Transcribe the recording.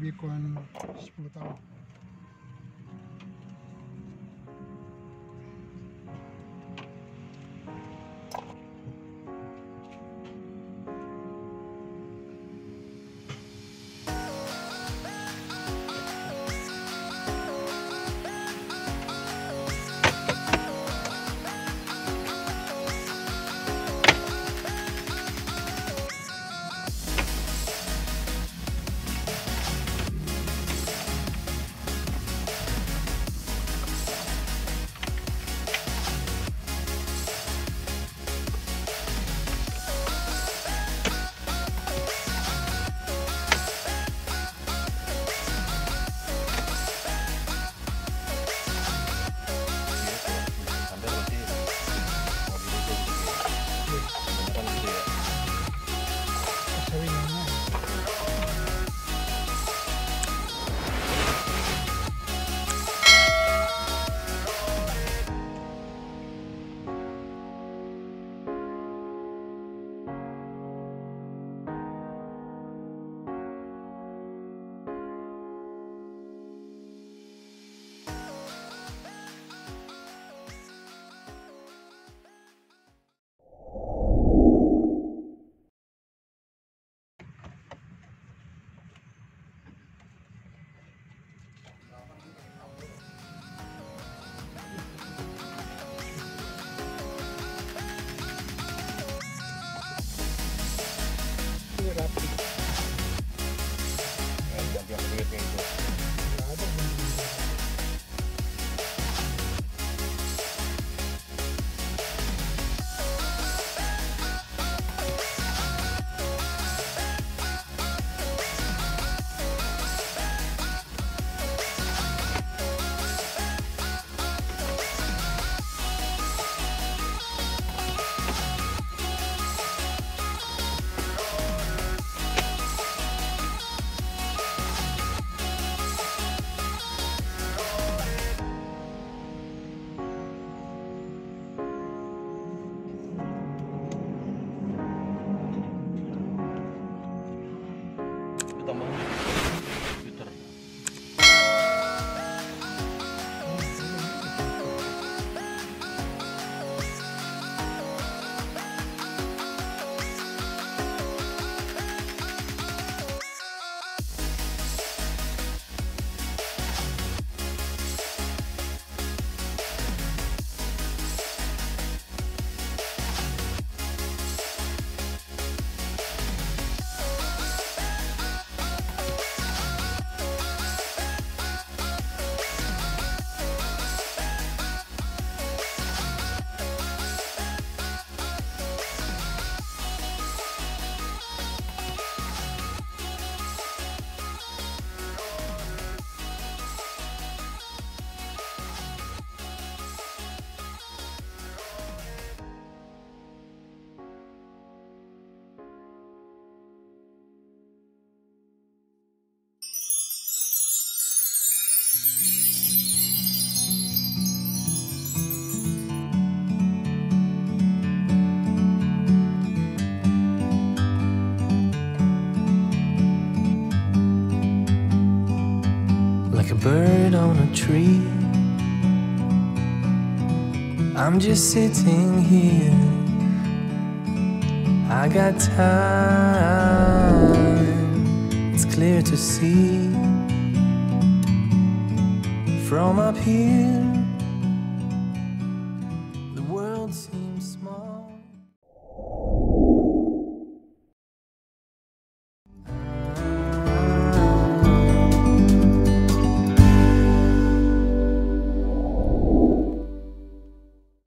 Bicon 10 like a on a tree. I'm just sitting here. I got time, it's clear to see from up here.